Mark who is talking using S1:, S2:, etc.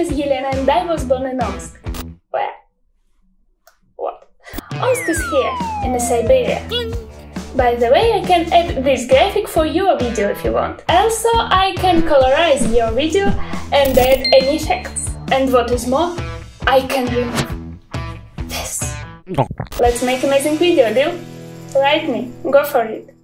S1: is Yelena and I was born in Omsk. Where? What? Omsk is here, in Siberia. By the way, I can add this graphic for your video if you want. Also, I can colorize your video and add any effects. And what is more, I can remove this. Let's make amazing video, deal? Write me, go for it.